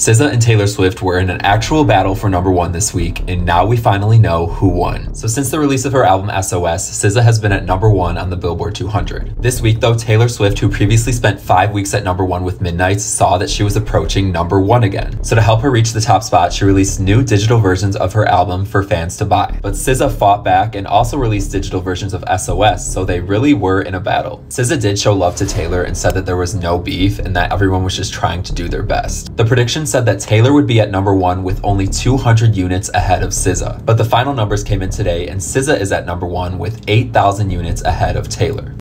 SZA and Taylor Swift were in an actual battle for number one this week, and now we finally know who won. So since the release of her album SOS, SZA has been at number one on the Billboard 200. This week though, Taylor Swift, who previously spent five weeks at number one with Midnights, saw that she was approaching number one again. So to help her reach the top spot, she released new digital versions of her album for fans to buy. But SZA fought back and also released digital versions of SOS, so they really were in a battle. SZA did show love to Taylor and said that there was no beef and that everyone was just trying to do their best. The prediction said that Taylor would be at number one with only 200 units ahead of SZA. But the final numbers came in today and SZA is at number one with 8,000 units ahead of Taylor.